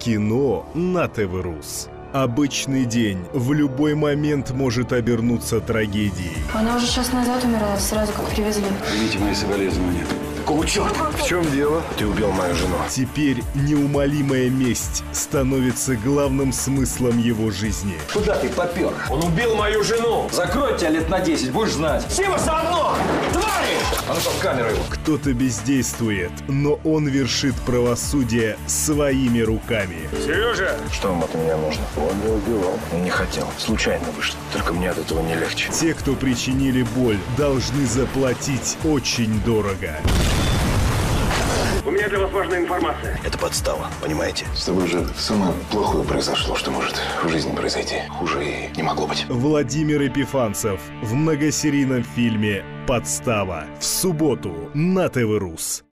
Кино на ТВ-Рус. Обычный день в любой момент может обернуться трагедией. Она уже час назад умерла, сразу как привезли. Примите мои соболезнования. Какого черта? В чем дело? Ты убил мою жену. Теперь неумолимая месть становится главным смыслом его жизни. Куда ты попер? Он убил мою жену! Закрой тебя лет на 10, будешь знать. Все вы заодно! Твари! А ну в камеру его. Кто-то бездействует, но он вершит правосудие своими руками. Сережа! Что вам от меня нужно? Он не убивал. Он не хотел. Случайно вышло. Только мне от этого не легче. Те, кто причинили боль, должны заплатить очень дорого. У меня для вас важная информация. Это подстава, понимаете? С тобой же самое плохое произошло, что может в жизни произойти. Хуже и не могло быть. Владимир Епифанцев в многосерийном фильме «Подстава» в субботу на ТВ «Рус».